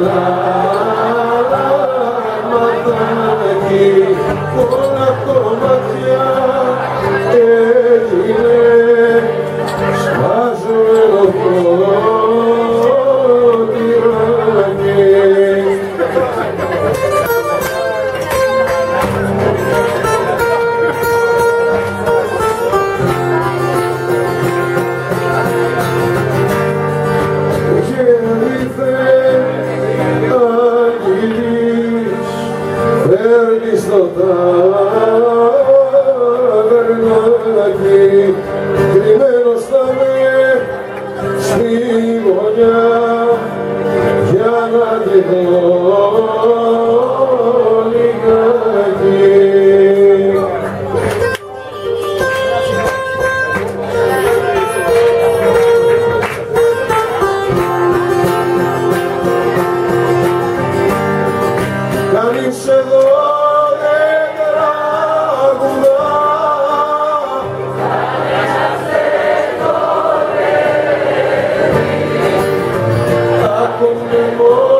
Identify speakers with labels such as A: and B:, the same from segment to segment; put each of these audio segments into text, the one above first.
A: love. Φέρνει στο ταβερνάκι κρυμμένο στα με στη γωνιά για να τη δω Deus demorou.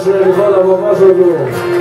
A: σου, Ελιβόλα, από μαζί του.